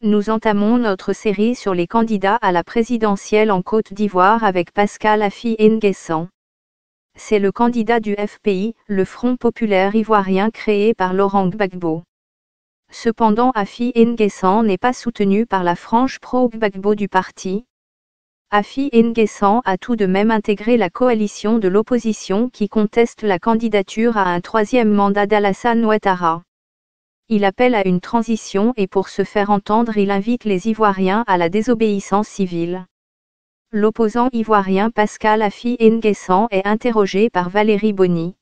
Nous entamons notre série sur les candidats à la présidentielle en Côte d'Ivoire avec Pascal Affi N'Guessan. C'est le candidat du FPI, le Front populaire ivoirien créé par Laurent Gbagbo. Cependant Affi N'Guessan n'est pas soutenu par la frange pro-Gbagbo du parti. Affi N'Guessan a tout de même intégré la coalition de l'opposition qui conteste la candidature à un troisième mandat d'Alassane Ouattara. Il appelle à une transition et pour se faire entendre il invite les Ivoiriens à la désobéissance civile. L'opposant ivoirien Pascal Affi N'Guessan est interrogé par Valérie Bonny.